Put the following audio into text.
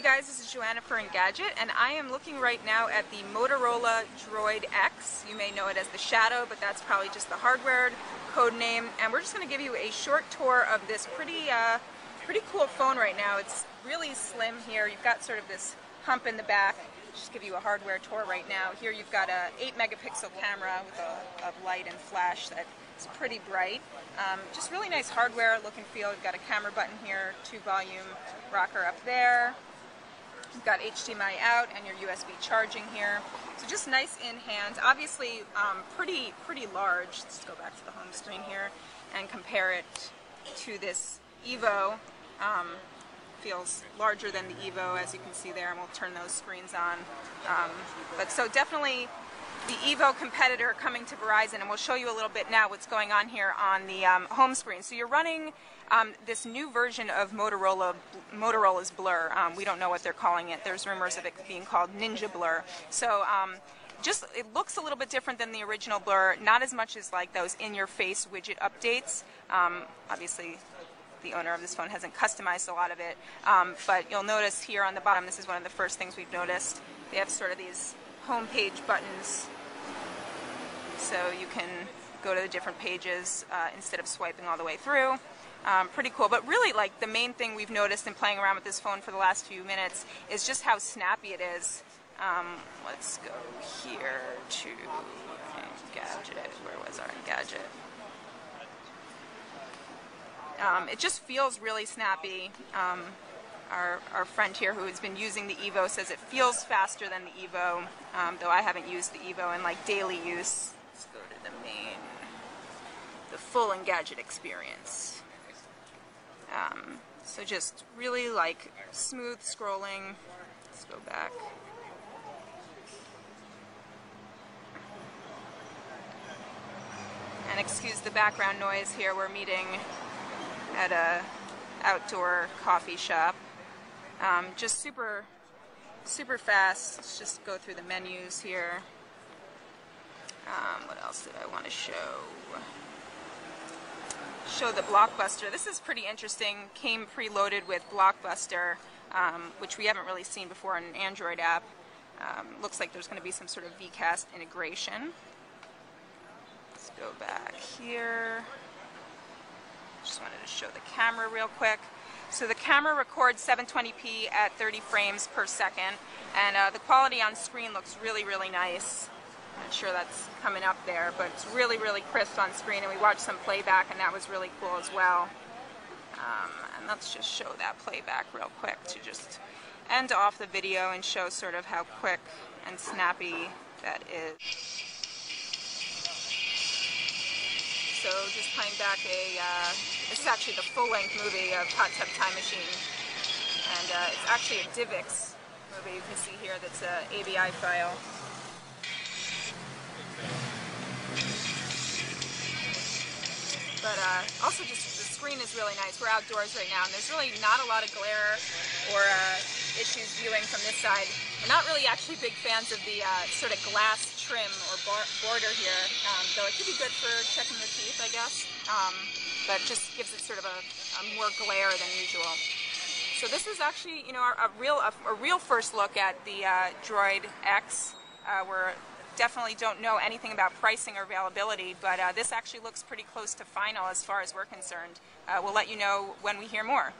Hey guys, this is Joanna for Engadget, and I am looking right now at the Motorola Droid X. You may know it as the Shadow, but that's probably just the hardware code name. And we're just going to give you a short tour of this pretty, uh, pretty cool phone right now. It's really slim here. You've got sort of this hump in the back. Just give you a hardware tour right now. Here you've got a 8 megapixel camera with a, a light and flash that is pretty bright. Um, just really nice hardware look and feel. You've got a camera button here, two volume rocker up there. You've got HDMI out and your USB charging here. So just nice in hand. Obviously um, pretty, pretty large. Let's go back to the home screen here and compare it to this Evo. Um, feels larger than the Evo as you can see there and we'll turn those screens on. Um, but so definitely the Evo competitor coming to Verizon, and we'll show you a little bit now what's going on here on the um, home screen. So you're running um, this new version of Motorola, Motorola's Blur. Um, we don't know what they're calling it. There's rumors of it being called Ninja Blur. So um, just it looks a little bit different than the original Blur. Not as much as like those in-your-face widget updates. Um, obviously, the owner of this phone hasn't customized a lot of it. Um, but you'll notice here on the bottom, this is one of the first things we've noticed. They have sort of these home page buttons so you can go to the different pages uh, instead of swiping all the way through. Um, pretty cool, but really like the main thing we've noticed in playing around with this phone for the last few minutes is just how snappy it is. Um, let's go here to Gadget. Where was our Gadget? Um, it just feels really snappy. Our, our friend here who has been using the Evo says it feels faster than the Evo, um, though I haven't used the Evo in like daily use. Let's go to the main, the full Engadget experience. Um, so just really like smooth scrolling. Let's go back. And excuse the background noise here, we're meeting at a outdoor coffee shop. Um, just super, super fast. Let's just go through the menus here. Um, what else did I want to show? Show the Blockbuster. This is pretty interesting. Came preloaded with Blockbuster, um, which we haven't really seen before in an Android app. Um, looks like there's going to be some sort of VCast integration. Let's go back here. Just wanted to show the camera real quick. So the camera records 720p at 30 frames per second, and uh, the quality on screen looks really, really nice. I'm not sure that's coming up there, but it's really, really crisp on screen, and we watched some playback, and that was really cool as well. Um, and let's just show that playback real quick to just end off the video and show sort of how quick and snappy that is. Just playing back a, uh, this is actually the full-length movie of Hot Tub Time Machine. And uh, it's actually a DivX movie you can see here that's an AVI file. But uh, also just the screen is really nice. We're outdoors right now and there's really not a lot of glare or uh, issues viewing from this side. We're not really actually big fans of the uh, sort of glass trim or border here, um, though it could be good for checking the teeth, I guess. Um, but just gives it sort of a, a, more glare than usual. So this is actually, you know, a, a real a, a, real first look at the uh, Droid X. Uh, we're definitely don't know anything about pricing or availability, but uh, this actually looks pretty close to final as far as we're concerned. Uh, we'll let you know when we hear more.